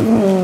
Mm-hmm.